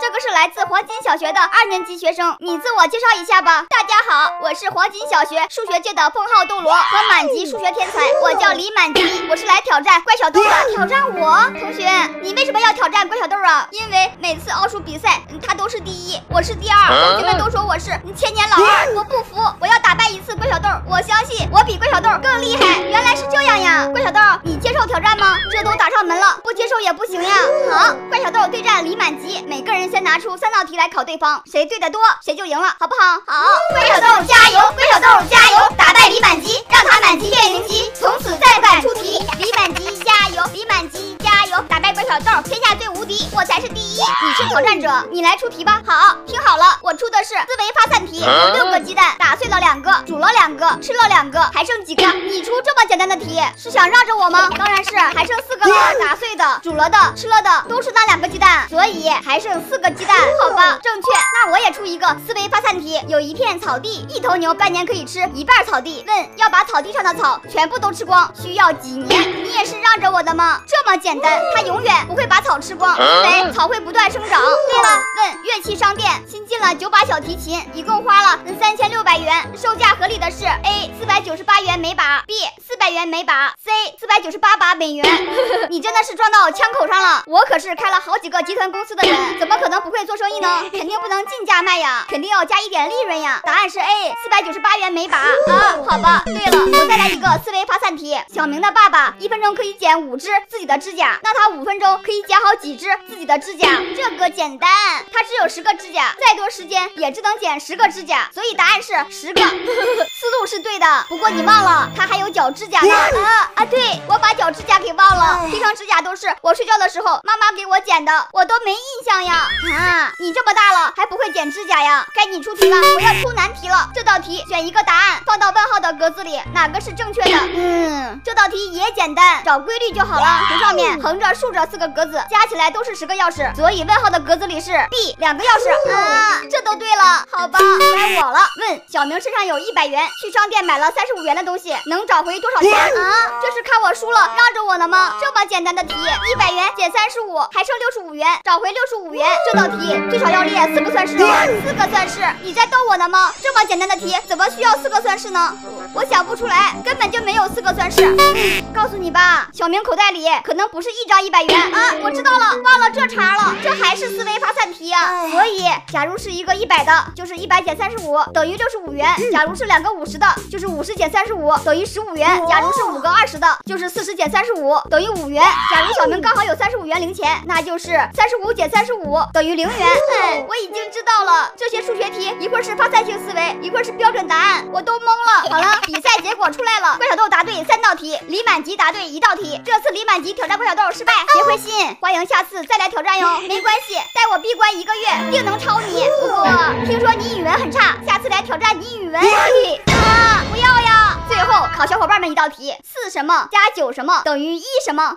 这个是来自黄金小学的二年级学生，你自我介绍一下吧。大家好，我是黄金小学数学界的封号斗罗和满级数学天才，我叫李满级，我是来挑战怪小豆的。挑战我？同学，你为什么要挑战怪小豆啊？因为每次奥数比赛他都是第一，我是第二，同学们都说我是千年老二，我不都打上门了，不接受也不行呀。好，怪小豆对战李满吉，每个人。先拿出三道题来考对方，谁对的多，谁就赢了，好不好？好，怪小豆加油，怪小豆加油，打败李满吉，让他满级变零级，从此再挑战者，你来出题吧。好，听好了，我出的是思维发散题，有六个鸡蛋，打碎了两个，煮了两个，吃了两个，还剩几个？你出这么简单的题，是想让着我吗？当然是，还剩四个了，打碎的、煮了的、吃了的，都是那两个鸡蛋，所以还剩四。个鸡蛋，好吧，正确。那我也出一个思维发散题。有一片草地，一头牛半年可以吃一半草地。问要把草地上的草全部都吃光，需要几年？你也是让着我的吗？这么简单，它永远不会把草吃光，因为草会不断生长。对了，问乐器商店新进了九把小提琴，一共花了三千六百元，售价合理的是 A 四百九十八元每把，B 四百元每把，C 四百九十八把美元。你真的是撞到枪口上了，我可是开了好几个集团公司的人，怎么可能？能不会做生意呢？肯定不能进价卖呀，肯定要加一点利润呀。答案是 A，四百九十八元每把啊。好吧，对了，我再来一个思维发散题。小明的爸爸一分钟可以剪五只自己的指甲，那他五分钟可以剪好几只自己的指甲？这个简单，他只有十个指甲，再多时间也只能剪十个指甲，所以答案是十个。思路是对的，不过你忘了他还有脚指甲呢。啊啊，对我把脚指甲给忘了。平常指甲都是我睡觉的时候妈妈给我剪的，我都没印象呀。啊，你这么大了还不会剪指甲呀？该你出题了，我要出难题了。这道题选一个答案放到问号的格子里，哪个是正确的？嗯，这道题也简单，找规律就好了。图上面横着竖着四个格子，加起来都是十个钥匙，所以问号的格子里是 B 两个钥匙。啊，这都对了，好吧，该我了。问小明身上有一百元，去商店买了三十五元的东西，能找回多少钱？啊，这是看我输了让着我呢吗？这么简单的题，一百元减三十五，还剩六十五元，找回六十五元。这道题最少要列四个算式哦，四个算式，你在逗我呢吗？这么简单的题，怎么需要四个算式呢？我想不出来，根本就没有四个算式。告诉你吧，小明口袋里可能不是一张一百元啊！我知道了，忘了这茬了，这还是思维发散题啊。所以，假如是一个一百的，就是一百减三十五等于六十五元；假如是两个五十的，就是五十减三十五等于十五元；假如是五个二十的，就是四十减三十五等于五元。假如小明刚好有三十五元零钱，那就是三十五减三十五等于零元。哎，我已经知道了，这些数学题一会儿是发散性思维，一会儿是标准答案，我都懵了。好了。比赛结果出来了，怪小豆题，李满级答对一道题。这次李满级挑战郭小豆失败，别灰心，欢迎下次再来挑战哟。没关系，待我闭关一个月，定能超你。不过听说你语文很差，下次来挑战你语文。啊，不要呀！最后考小伙伴们一道题：四什么加九什么等于一什么？